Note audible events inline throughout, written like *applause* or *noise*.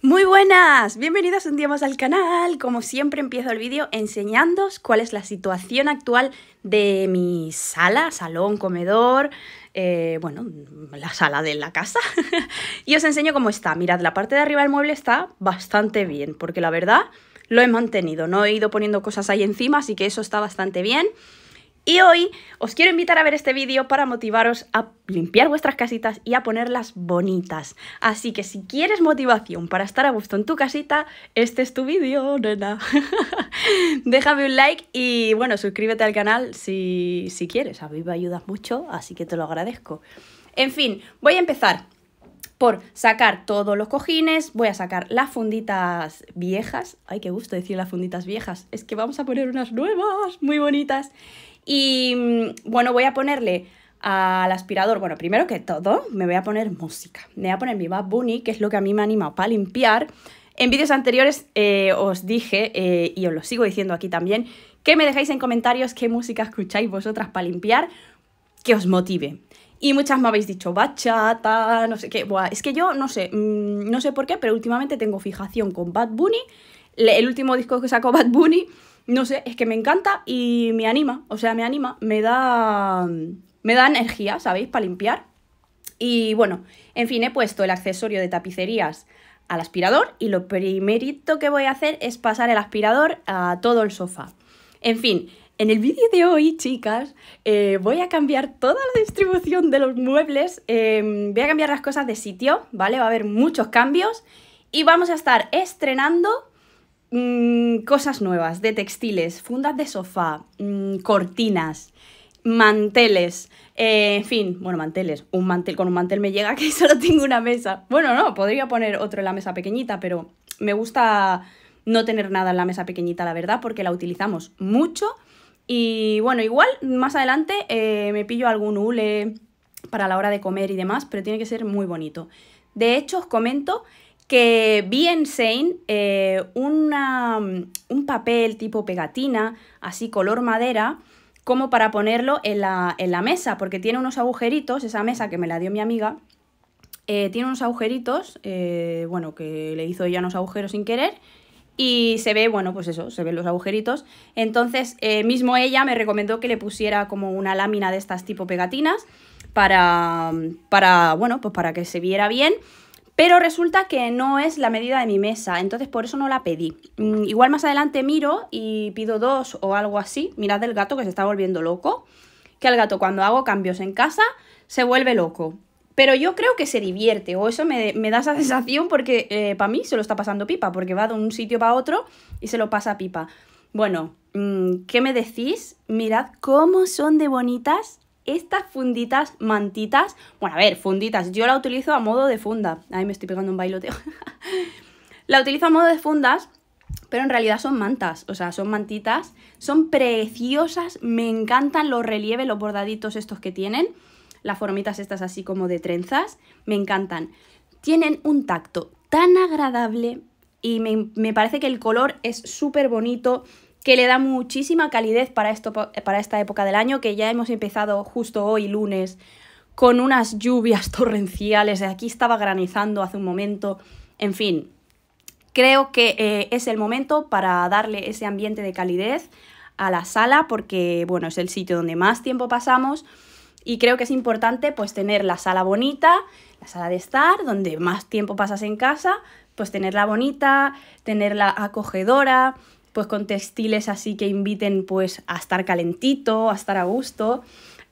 Muy buenas, bienvenidos un día más al canal. Como siempre empiezo el vídeo enseñándoos cuál es la situación actual de mi sala, salón, comedor, eh, bueno, la sala de la casa. *laughs* y os enseño cómo está. Mirad, la parte de arriba del mueble está bastante bien, porque la verdad lo he mantenido. No he ido poniendo cosas ahí encima, así que eso está bastante bien. Y hoy os quiero invitar a ver este vídeo para motivaros a limpiar vuestras casitas y a ponerlas bonitas. Así que si quieres motivación para estar a gusto en tu casita, este es tu vídeo, nena. *laughs* Déjame un like y bueno, suscríbete al canal si, si quieres. A mí me ayudas mucho, así que te lo agradezco. En fin, voy a empezar por sacar todos los cojines, voy a sacar las funditas viejas. Ay, qué gusto decir las funditas viejas. Es que vamos a poner unas nuevas, muy bonitas. Y mm, bueno, voy a ponerle al aspirador, bueno, primero que todo, me voy a poner música. Me voy a poner mi Bad Bunny, que es lo que a mí me ha animado para limpiar. En vídeos anteriores eh, os dije, eh, y os lo sigo diciendo aquí también, que me dejéis en comentarios qué música escucháis vosotras para limpiar, que os motive. Y muchas me habéis dicho bachata, no sé qué. Buah, es que yo no sé, mm, no sé por qué, pero últimamente tengo fijación con Bad Bunny. El último disco que sacó Bad Bunny no sé, es que me encanta y me anima, o sea, me anima, me da, me da energía, ¿sabéis? Para limpiar. Y bueno, en fin, he puesto el accesorio de tapicerías al aspirador y lo primerito que voy a hacer es pasar el aspirador a todo el sofá. En fin, en el vídeo de hoy, chicas, eh, voy a cambiar toda la distribución de los muebles, em, voy a cambiar las cosas de sitio, ¿vale? Va a haber muchos cambios y vamos a estar estrenando Mm, cosas nuevas de textiles, fundas de sofá, mm, cortinas, manteles, eh, en fin, bueno, manteles, un mantel con un mantel me llega *laughs* que solo tengo una mesa. Bueno, no, podría poner otro en la mesa pequeñita, pero me gusta no tener nada en la mesa pequeñita, la verdad, porque la utilizamos mucho. Y bueno, igual más adelante eh, me pillo algún hule para la hora de comer y demás, pero tiene que ser muy bonito. De hecho, os comento que vi en Sein eh, un papel tipo pegatina, así color madera, como para ponerlo en la, mesa, porque tiene unos agujeritos, esa mesa que me la dio mi amiga, eh, tiene unos agujeritos, bueno, que le hizo ella unos agujeros sin querer, y se ve, bueno, pues eso, se ven los agujeritos. Entonces, mismo ella me recomendó que le pusiera como una lámina de estas tipo pegatinas para, para bueno, pues para que se viera bien pero resulta que no es la medida de mi mesa, entonces por eso no la pedí. Mm, igual más adelante miro y pido dos o algo así. Mirad el gato que se está volviendo loco. Que el gato cuando hago cambios en casa se vuelve loco. Pero yo creo que se divierte, o eso me, da esa *laughs* sensación porque eh, para mí se lo está pasando pipa, porque va de un sitio para otro y se lo pasa pipa. Bueno, mm, ¿qué me decís? Mirad cómo son de bonitas estas funditas mantitas, bueno, a ver, funditas, yo la utilizo a modo de funda. Ahí me estoy pegando un bailoteo. *laughs* la utilizo a modo de fundas, pero en realidad son mantas, o sea, son mantitas, son preciosas, me encantan los relieves, los bordaditos estos que tienen, las formitas estas así como de trenzas, me encantan. Tienen un tacto tan agradable y me, me parece que el color es súper bonito, que le da muchísima calidez para, esto, para esta época del año, que ya hemos empezado justo hoy, lunes, con unas lluvias *laughs* torrenciales, aquí estaba granizando hace un momento, en fin, creo que eh, es el momento para darle ese ambiente de calidez a la sala, porque bueno, es el sitio donde más tiempo pasamos y creo que es importante pues tener la sala bonita, la sala de estar, donde más tiempo pasas en casa, pues tenerla bonita, tenerla acogedora, pues con textiles así que inviten pues a estar calentito, a estar a gusto.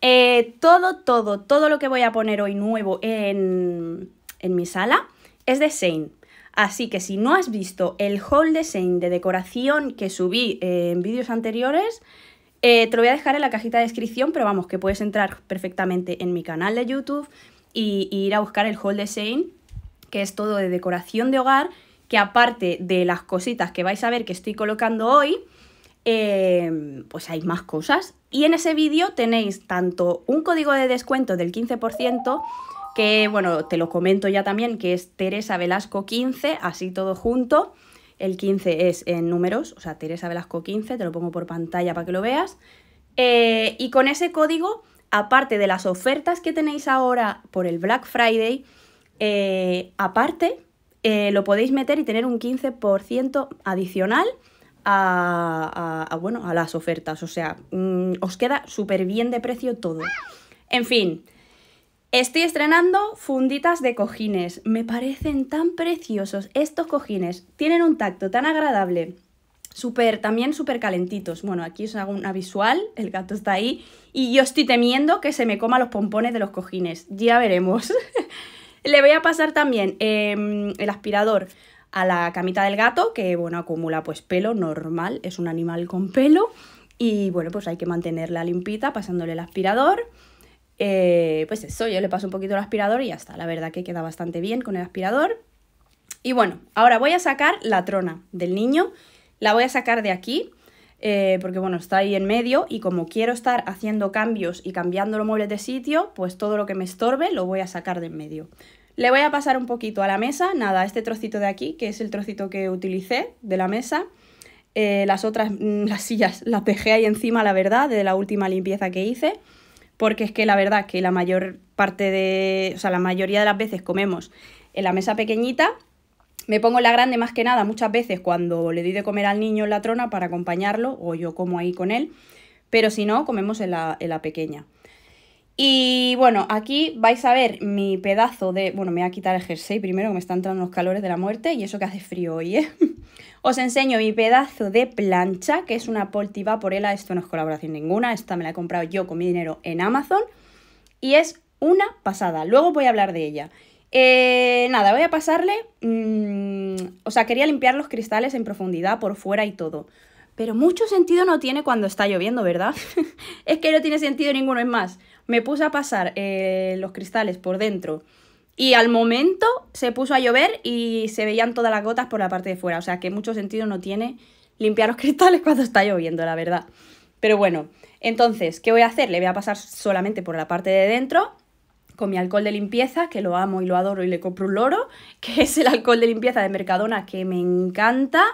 Eh, todo, todo, todo lo que voy a poner hoy nuevo en, mi sala es de Sein. Así que si no has visto el haul de Sein de decoración que subí eh, en vídeos anteriores, eh, te lo voy a dejar en la cajita de descripción, pero vamos, que puedes entrar perfectamente en mi canal de YouTube y, ir a buscar el haul de Sein, que es todo de decoración de hogar que aparte de las cositas que vais a ver que estoy colocando hoy, eh, pues hay más cosas. Y en ese vídeo tenéis tanto un código de descuento del 15%, que bueno, te lo comento ya también, que es Teresa Velasco 15, así todo junto. El 15 es en números, o sea, Teresa Velasco 15, te lo pongo por pantalla para que lo veas. Eh, y con ese código, aparte de las ofertas que tenéis ahora por el Black Friday, eh, aparte eh, lo podéis meter y tener un 15% adicional a, bueno, a las ofertas. O sea, mm, os queda súper bien de precio todo. En fin, estoy estrenando funditas de cojines. Me parecen tan preciosos estos cojines. Tienen un tacto tan agradable. Super, también súper calentitos. Bueno, aquí os hago una visual, el gato está ahí y yo estoy temiendo que se me coma los pompones de los cojines. Ya veremos. *laughs* Le voy a pasar también em, el aspirador a la camita del gato, que bueno, acumula pues pelo normal, es un animal con pelo. Y bueno, pues hay que mantenerla limpita pasándole el aspirador. Eh, pues eso, yo le paso un poquito el aspirador y ya está. La verdad que queda bastante bien con el aspirador. Y bueno, ahora voy a sacar la trona del niño. La voy a sacar de aquí. Eh, porque bueno, está ahí en medio y como quiero estar haciendo cambios y cambiando los muebles de sitio, pues todo lo que me estorbe lo voy a sacar de en medio. Le voy a pasar un poquito a la mesa, nada, este trocito de aquí, que es el trocito que utilicé de la mesa. Eh, las otras, mm, *laughs* las sillas, las dejé ahí encima, la verdad, de la última limpieza que hice. Porque es que la verdad que la mayor parte de, o sea, la mayoría de las veces comemos en la mesa pequeñita. Me pongo en la grande más que nada muchas veces cuando le doy de comer al niño en la trona para acompañarlo o yo como ahí con él. Pero si no, comemos en la, en la pequeña. Y bueno, aquí vais a ver mi pedazo de... Bueno, me voy a quitar el jersey primero, que me están entrando los calores de la muerte y eso que hace frío hoy, ¿eh? *laughs* Os enseño mi pedazo de plancha, que es una Polti Vaporella, esto no es colaboración ninguna, esta me la he comprado yo con mi dinero en Amazon y es una pasada, luego voy a hablar de ella. Eh, nada, voy a pasarle... Mm, o sea, quería limpiar los cristales en profundidad por fuera y todo. Pero mucho sentido no tiene cuando está lloviendo, ¿verdad? *laughs* es que no tiene sentido ninguno, es más me puse a pasar eh, los cristales por dentro y al momento se puso a llover y se veían todas las gotas por la parte de fuera. O sea que mucho sentido no tiene limpiar los *laughs* cristales cuando está lloviendo, la verdad. Pero bueno, entonces, ¿qué voy a hacer? Le voy a pasar solamente por la parte de dentro con mi alcohol de limpieza, que lo amo y lo adoro y le compro un loro, *laughs* que es el alcohol de limpieza de Mercadona que me encanta.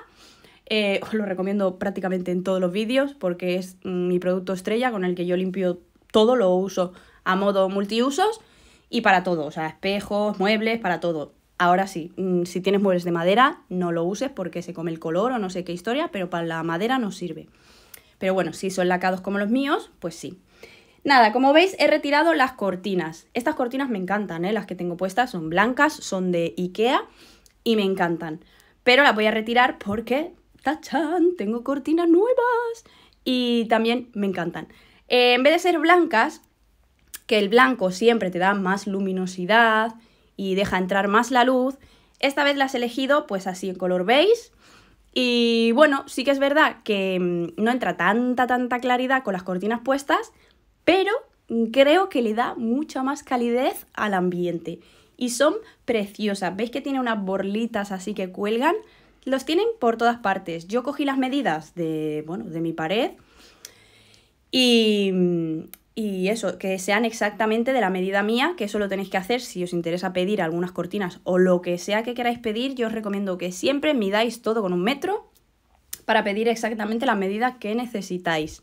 Eh, os lo recomiendo prácticamente en todos los vídeos porque es mm, mi producto estrella con el que yo limpio todo lo uso a modo multiusos y para todo, o sea, espejos, muebles, para todo. Ahora sí, mm, si tienes muebles de madera, no lo uses porque se come el color o no sé qué historia, pero para la madera no sirve. Pero bueno, si son lacados como los míos, pues sí. Nada, como veis he retirado las cortinas. Estas cortinas me encantan, ¿eh? las que tengo puestas son blancas, son de Ikea y me encantan. Pero las voy a retirar porque, ¡tachán! Tengo cortinas nuevas y también me encantan. Eh, en vez de ser blancas, que el blanco siempre te da más luminosidad y deja entrar más la luz, esta vez las he elegido pues así en color beige. Y bueno, sí que es verdad que mm, no entra tanta, tanta claridad con las cortinas puestas, pero creo que le da mucha más calidez al ambiente. Y son preciosas. ¿Veis que tiene unas borlitas así que cuelgan? Los tienen por todas partes. Yo cogí las medidas de, bueno, de mi pared y, eso, que sean exactamente de la medida mía, que eso lo tenéis que hacer si os interesa pedir algunas cortinas o lo que sea que queráis pedir. Yo os recomiendo que siempre midáis todo con un metro para pedir exactamente la medida que necesitáis.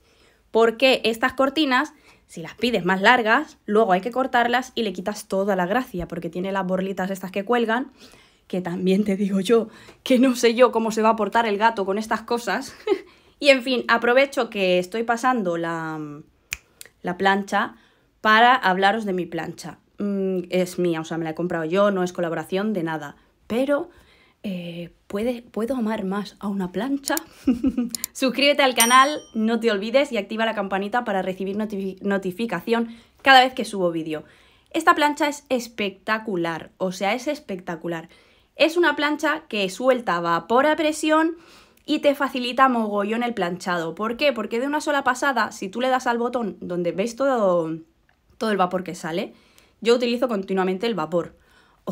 Porque estas cortinas, si las pides más largas, luego hay que cortarlas y le quitas toda la gracia, porque tiene las borlitas estas que cuelgan, que también te digo yo, que no sé yo cómo se va a portar el gato con estas cosas. *laughs* Y en fin, aprovecho que estoy pasando la, plancha para hablaros de mi plancha. Mm, es mía, o sea, me la he comprado yo, no es colaboración de nada. Pero eh, ¿puede, ¿puedo amar más a una plancha? *laughs* Suscríbete al canal, no te olvides y activa la campanita para recibir notificación cada vez que subo vídeo. Esta plancha es espectacular, o sea, es espectacular. Es una plancha que suelta vapor a presión y te facilita mogollón el planchado. ¿Por qué? Porque de una sola pasada, si tú le das al botón donde veis todo, todo el vapor que sale, yo utilizo continuamente el vapor.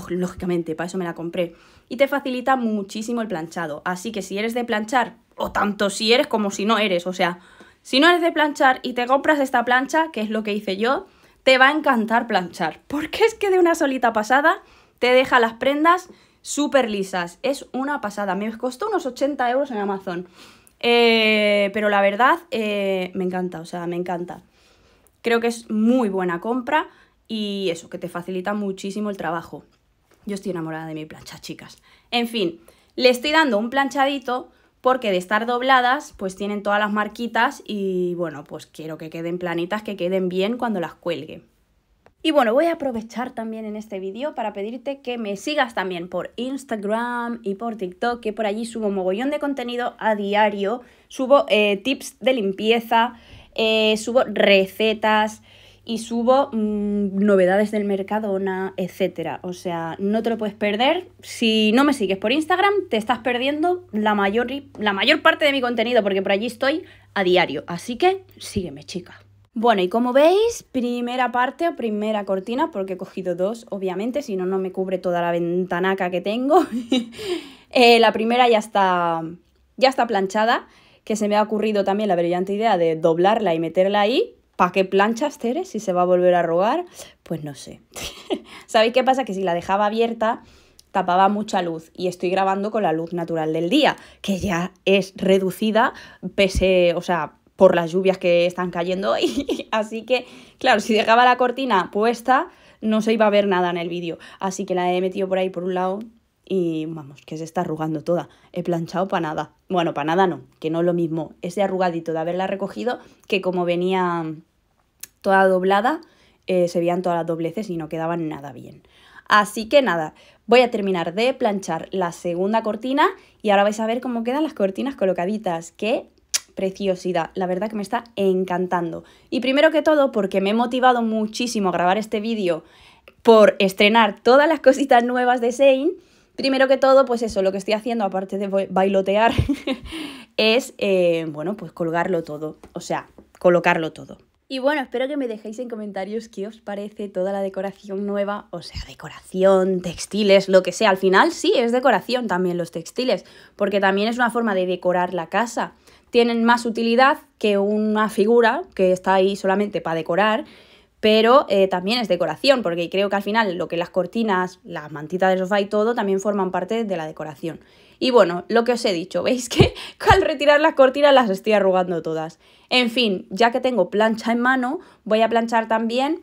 lógicamente, para eso me la compré. Y te facilita muchísimo el planchado. Así que si eres de planchar, o tanto si eres como si no eres, o sea, si no eres de planchar y te compras esta plancha, que es lo que hice yo, te va a encantar planchar. *laughs* Porque es que de una solita pasada te deja las prendas súper lisas. Es una pasada. Me costó unos 80 euros en Amazon. Eh, pero la verdad, eh, me encanta, o sea, me encanta. Creo que es muy buena compra y eso, que te facilita muchísimo el trabajo. Yo estoy enamorada de mi plancha, chicas. En fin, le estoy dando un planchadito porque de estar dobladas, pues tienen todas las marquitas y bueno, pues quiero que queden planitas, que queden bien cuando las cuelgue. Y bueno, voy a aprovechar también en este vídeo para pedirte que me sigas también por Instagram y por TikTok, que por allí subo mogollón de contenido a diario, subo eh, tips de limpieza, eh, subo recetas y subo mm, novedades del Mercadona, etc. O sea, no te lo puedes perder. Si no me sigues por Instagram, te estás perdiendo la mayor, la mayor parte de mi contenido, porque por allí estoy a diario. Así que sígueme, chica. Bueno, y como veis, primera parte o primera cortina, porque he cogido dos, obviamente, si no, no me cubre toda la ventanaca que tengo. *laughs* Eh, la primera ya está, ya está planchada, que se me ha ocurrido también la brillante idea de doblarla y meterla ahí. ¿Para qué planchas, Tere? Si se va a volver a rogar, pues no sé. *laughs* ¿Sabéis qué pasa? Que si la dejaba abierta, tapaba mucha luz y estoy grabando con la luz natural del día, que ya es reducida, pese, o sea, por las lluvias que están cayendo *laughs* hoy. Así que, claro, si dejaba la cortina puesta, no se iba a ver nada en el vídeo. Así que la he metido por ahí por un lado y vamos, que se está arrugando toda. He planchado para nada. Bueno, para nada no, que no es lo mismo ese arrugadito de haberla recogido que como venía toda doblada, eh, se veían todas las dobleces y no quedaban nada bien. Así que nada, voy a terminar de planchar la segunda cortina y ahora vais a ver cómo quedan las cortinas colocaditas, que preciosidad. La verdad que me está encantando. Y primero que todo, porque me he motivado muchísimo a grabar este vídeo por estrenar todas las cositas nuevas de Sein. Primero que todo, pues eso, lo que estoy haciendo, aparte de bailotear, *laughs* es, eh, bueno, pues colgarlo todo. O sea, colocarlo todo. Y bueno, espero que me dejéis en comentarios qué os parece toda la decoración nueva, o sea, decoración, textiles, lo que sea. Al final sí, es decoración también los textiles, porque también es una forma de decorar la casa tienen más utilidad que una figura que está ahí solamente para decorar, pero eh, también es decoración, porque creo que al final lo que las cortinas, las mantitas del sofá y todo también forman parte de la decoración. Y bueno, lo que os he dicho, *laughs* veis que al retirar las cortinas las estoy arrugando todas. En fin, ya que tengo plancha en mano, voy a planchar también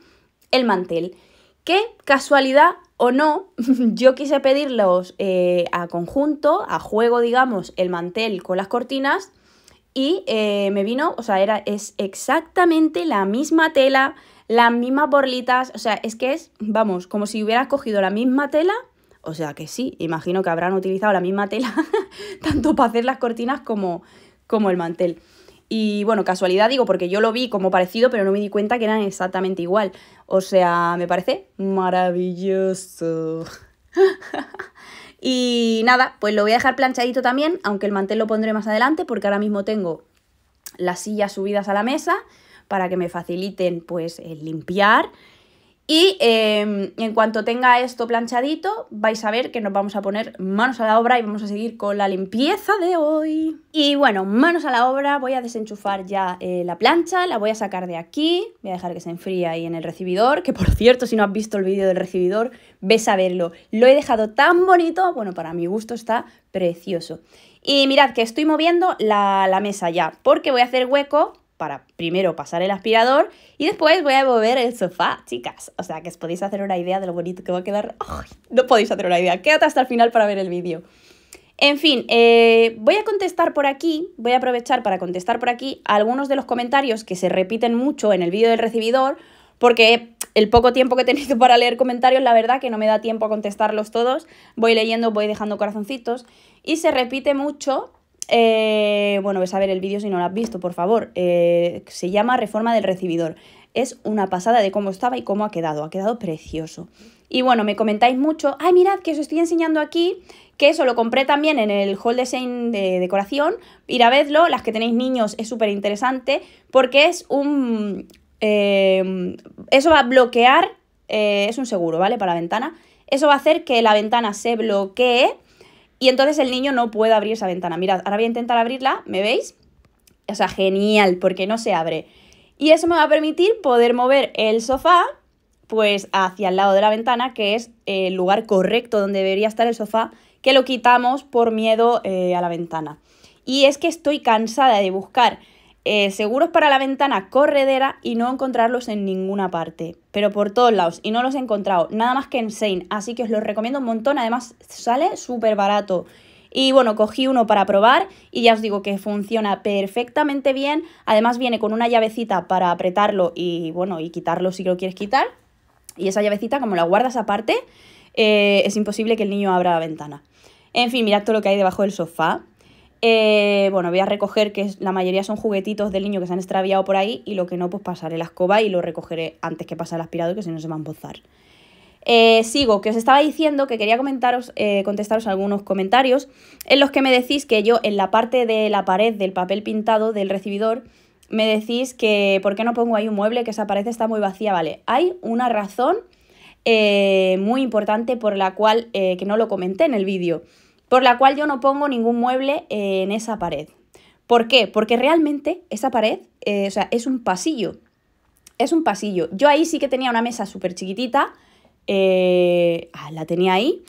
el mantel. Que casualidad o no, *laughs* yo quise pedirlos eh, a conjunto, a juego, digamos, el mantel con las cortinas y eh, me vino, o sea, era, es exactamente la misma tela, las mismas borlitas, o sea, es que es, vamos, como si hubieras cogido la misma tela, o sea que sí, imagino que habrán utilizado la misma tela, *laughs* tanto para hacer las cortinas como, como el mantel. Y bueno, casualidad digo, porque yo lo vi como parecido, pero no me di cuenta que eran exactamente igual. O sea, me parece maravilloso. *laughs* Y nada, pues lo voy a dejar planchadito también, aunque el mantel lo pondré más adelante porque ahora mismo tengo las sillas subidas a la mesa para que me faciliten pues el limpiar y em, en cuanto tenga esto planchadito, vais a ver que nos vamos a poner manos a la obra y vamos a seguir con la limpieza de hoy. Y bueno, manos a la obra, voy a desenchufar ya eh, la plancha, la voy a sacar de aquí, voy a dejar que se enfríe ahí en el recibidor, que por cierto, si no has visto el vídeo del recibidor, ves a verlo. Lo he dejado tan bonito, bueno, para mi gusto está precioso. Y mirad que estoy moviendo la, la mesa ya, porque voy a hacer hueco para primero pasar el aspirador y después voy a mover el sofá, chicas. O sea, que os podéis hacer una idea de lo bonito que va a quedar. *laughs* no podéis hacer una idea. Quédate hasta el final para ver el vídeo. En fin, eh, voy a contestar por aquí, voy a aprovechar para contestar por aquí algunos de los comentarios que se repiten mucho en el vídeo del recibidor, porque el poco tiempo que he tenido *laughs* para leer comentarios, la verdad que no me da tiempo a contestarlos todos. Voy leyendo, voy dejando corazoncitos y se repite mucho eh, bueno, ves a ver el vídeo si no lo has visto, por favor. Eh, se llama Reforma del Recibidor. Es una pasada de cómo estaba y cómo ha quedado. Ha quedado precioso. Y bueno, me comentáis mucho, ay, mirad que os estoy enseñando aquí, que eso lo compré también en el hall design de decoración. Ir a verlo, las que tenéis niños es súper interesante, porque es un... Eh, eso va a bloquear, es un seguro, ¿vale? Para la ventana. Eso va a hacer que la ventana se bloquee y entonces el niño no puede abrir esa ventana. Mirad, ahora voy a intentar abrirla, ¿me veis? O sea, genial, porque no se abre. Y eso me va a permitir poder mover el sofá pues hacia el lado de la ventana, que es el lugar correcto donde debería estar el sofá, que lo quitamos por miedo eh, a la ventana. Y es que estoy cansada de buscar eh, seguros para la ventana corredera y no encontrarlos en ninguna parte, pero por todos lados. Y no los he encontrado, nada más que en Sein, así que os los recomiendo un montón. Además, sale súper barato. Y bueno, cogí uno para probar y ya os digo que funciona perfectamente bien. Además viene con una llavecita para apretarlo y bueno, y quitarlo si lo quieres quitar. Y esa llavecita, como la guardas aparte, eh, es imposible que el niño abra la ventana. En fin, mirad todo lo que hay debajo del sofá. Eh, bueno, voy a recoger que la mayoría son juguetitos del niño que se han extraviado por ahí y lo que no, pues pasaré la escoba y lo recogeré antes que pase el aspirador, que si no se va a embozar. Eh, sigo, que os estaba diciendo que quería comentaros, eh, contestaros algunos comentarios en los que me decís que yo en la parte de la pared del papel pintado del recibidor me decís que por qué no pongo ahí un mueble, que esa pared está muy vacía. Vale, hay una razón eh, muy importante por la cual, que no lo comenté en el vídeo, por la cual yo no pongo ningún mueble en esa pared. ¿Por qué? Porque realmente esa pared, o sea, es un pasillo. Es un pasillo. Yo ahí sí que tenía una mesa súper chiquitita eh, ah, la tenía ahí.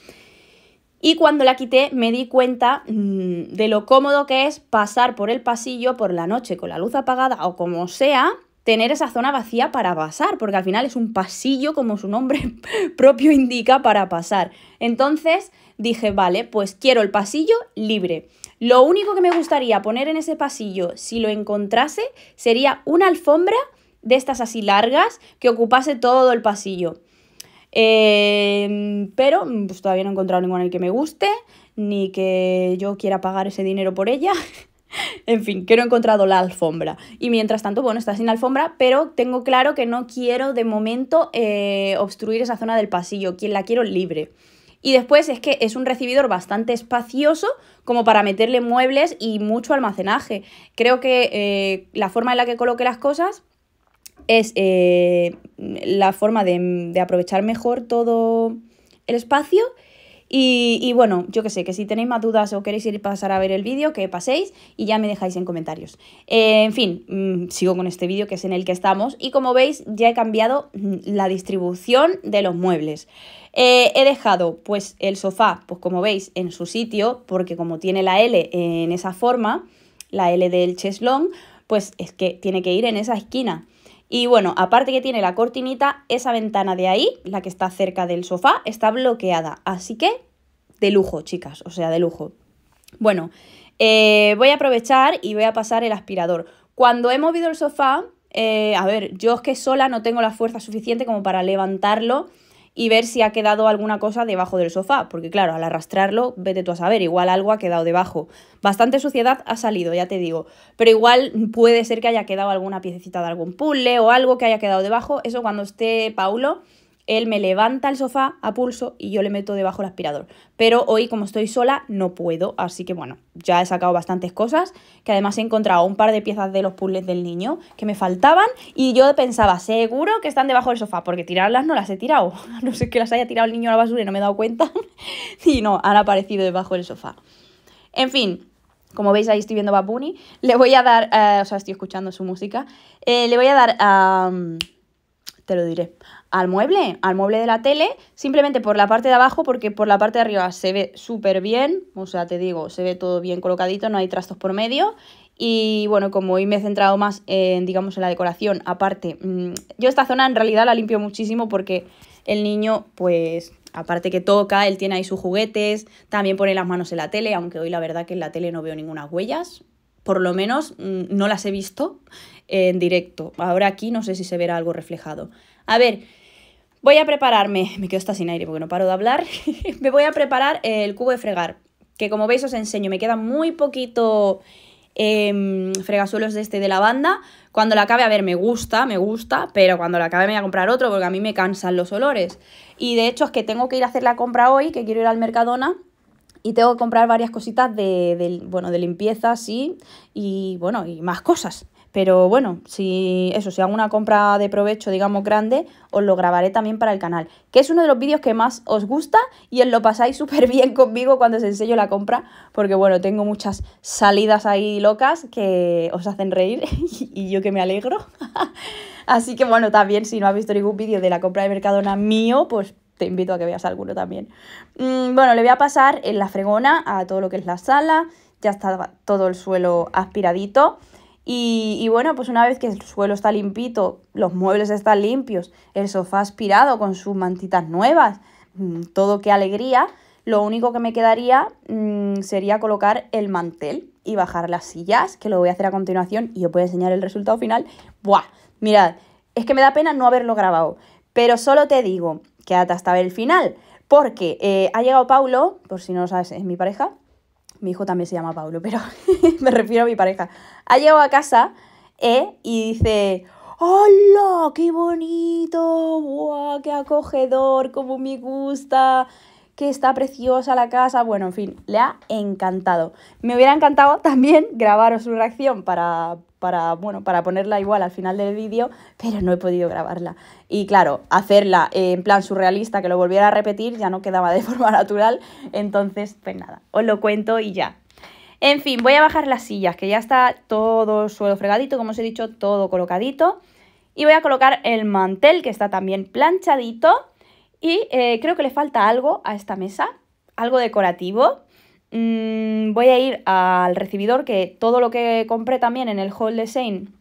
Y cuando la quité me di cuenta mm, de lo cómodo que es pasar por el pasillo por la noche con la luz apagada o como sea, tener esa zona vacía para pasar, porque al final es un pasillo, como su nombre *laughs* propio indica, para pasar. Entonces dije, vale, pues quiero el pasillo libre. Lo único que me gustaría poner en ese pasillo, si lo encontrase, sería una alfombra de estas así largas que ocupase todo el pasillo. Em, pero pues, todavía no he encontrado ninguna en el que me guste, ni que yo quiera pagar ese dinero por ella. *laughs* en fin, que no he encontrado la alfombra. Y mientras tanto, bueno, está sin alfombra, pero tengo claro que no quiero de momento eh, obstruir esa zona del pasillo, quien la quiero libre. Y después es que es un recibidor bastante espacioso como para meterle muebles y mucho almacenaje. Creo que eh, la forma en la que coloque las cosas es eh, la forma de, aprovechar mejor todo el espacio. Y, bueno, yo que sé, que si tenéis más dudas o queréis ir pasar a ver el vídeo, que paséis y ya me dejáis en comentarios. Eh, en fin, mm, sigo con este vídeo que es en el que estamos y como veis ya he cambiado mm, la distribución de los muebles. Eh, he dejado pues el sofá, pues como veis, en su sitio, porque como tiene la L en esa forma, la L del cheslong, pues es que tiene que ir en esa esquina. Y bueno, aparte que tiene la cortinita, esa ventana de ahí, la que está cerca del sofá, está bloqueada. Así que, de lujo, chicas, o sea, de lujo. Bueno, eh, voy a aprovechar y voy a pasar el aspirador. Cuando he movido el sofá, eh, a ver, yo es que sola no tengo la fuerza suficiente como para levantarlo y ver si ha quedado alguna cosa debajo del sofá, porque claro, al arrastrarlo, vete tú a saber, igual algo ha quedado debajo. Bastante suciedad ha salido, ya te digo, pero igual puede ser que haya quedado alguna piececita de algún puzzle o algo que haya quedado debajo, eso cuando esté Paulo él me levanta el sofá a pulso y yo le meto debajo el aspirador. Pero hoy, como estoy sola, no puedo. Así que bueno, ya he sacado bastantes cosas. Que además he encontrado un par de piezas de los puzzles del niño que me faltaban. Y yo pensaba, seguro que están debajo del sofá. Porque tirarlas no las he tirado. *laughs* No sé que las haya tirado el niño a la basura y no me he dado cuenta. *laughs* y no, han aparecido debajo del sofá. En fin, como veis ahí estoy viendo Babuni. Le voy a dar, eh, o sea, estoy escuchando su música. Eh, le voy a dar a... te lo diré al mueble, al mueble de la tele, simplemente por la parte de abajo, porque por la parte de arriba se ve súper bien, o sea, te digo, se ve todo bien colocadito, no hay trastos por medio. Y bueno, como hoy me he centrado más en, digamos, en la decoración, aparte, mm, yo esta zona en realidad la limpio muchísimo porque el niño, pues, aparte que toca, él tiene ahí sus juguetes, también pone las manos en la tele, aunque hoy la verdad que en la tele no veo ninguna huellas, por lo menos mm, no las he visto en directo. Ahora aquí no sé si se verá algo reflejado. A ver, Voy a prepararme, me quedo hasta sin aire porque no paro de hablar, *laughs* me voy a preparar el cubo de fregar, que como veis os enseño, me queda muy poquito eh, fregasuelos de este de lavanda. Cuando la acabe, a ver, me gusta, me gusta, pero cuando la acabe me voy a comprar otro porque a mí me cansan los olores. Y de hecho es que tengo que ir a hacer la compra hoy, que quiero ir al Mercadona, y tengo que comprar varias cositas de, bueno, de limpieza, sí, y bueno, y más cosas. Pero bueno, si eso, si hago una compra de provecho, digamos, grande, os lo grabaré también para el canal. Que es uno de los vídeos que más os gusta y os lo pasáis *laughs* súper bien conmigo cuando os enseño la compra. Porque bueno, tengo muchas salidas ahí locas que os hacen reír *laughs* y yo que me alegro. *laughs* Así que bueno, también si no has visto ningún vídeo de la compra de Mercadona mío, pues te invito a que veas alguno también. Mm, bueno, le voy a pasar en la fregona a todo lo que es la sala. Ya está todo el suelo aspiradito. Y, bueno, pues una vez que el suelo está limpito, los muebles están limpios, el sofá aspirado con sus mantitas nuevas, mm, todo qué alegría, lo único que me quedaría mm, sería colocar el mantel y bajar las sillas, que lo voy a hacer a continuación y os voy a enseñar el resultado final. ¡Buah! Mirad, es que me da pena no haberlo grabado, pero solo te digo, quédate hasta ver el final, porque eh, ha llegado Paulo, por si no lo sabes, es mi pareja, mi hijo también se llama Pablo, pero *laughs* me refiero a mi pareja. Ha llegado a casa ¿eh? y dice, ¡Hola! ¡Qué bonito! ¡Buah! ¡Qué acogedor! ¡Cómo me gusta! que está preciosa la casa. Bueno, en fin, le ha encantado. Me hubiera encantado también grabaros su reacción para, para, bueno, para ponerla igual al final del vídeo, pero no he podido grabarla. Y claro, hacerla en plan surrealista, que lo volviera a repetir, ya no quedaba de *laughs* forma natural. Entonces, pues nada, os lo cuento y ya. En fin, voy a bajar las sillas, que ya está todo suelo fregadito, como os he dicho, todo colocadito. Y voy a colocar el mantel, que está también planchadito. Y eh, creo que le falta algo a esta mesa, algo decorativo. Mm, voy a ir al recibidor, que todo lo que compré también en el hall de Sein,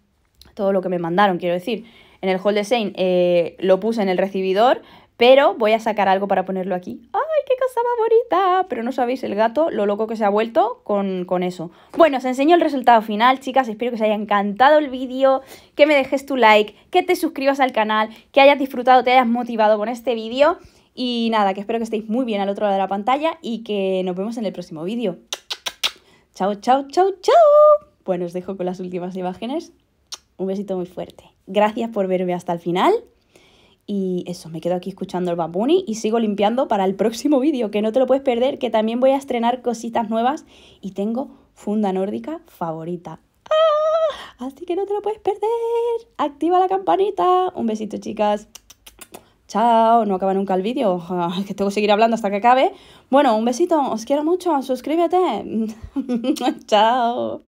todo lo que me mandaron, quiero decir, en el hall de Sein eh, lo puse en el recibidor, pero voy a sacar algo para ponerlo aquí. ¡Ay, qué cosa más bonita! Pero no sabéis el gato, lo loco que se ha vuelto con, con, eso. Bueno, os enseño el resultado final, chicas. Espero que os haya encantado el vídeo, que me dejes tu like, que te suscribas al canal, que hayas disfrutado, te hayas motivado con este vídeo. Y nada, que espero que estéis muy bien al otro lado de la pantalla y que nos vemos en el próximo vídeo. Chao, chao, chao, chao. Bueno, os dejo con las últimas imágenes. Un besito muy fuerte. Gracias por verme hasta el final. Y eso, me quedo aquí escuchando el Babuni y sigo limpiando para el próximo vídeo, que no te lo puedes perder, que también voy a estrenar cositas nuevas y tengo funda nórdica favorita. ¡Ah! Así que no te lo puedes perder. Activa la campanita. Un besito, chicas. Chao, no acaba nunca el vídeo, *laughs* que tengo que seguir hablando hasta que acabe. Bueno, un besito, os quiero mucho, suscríbete. *laughs* Chao.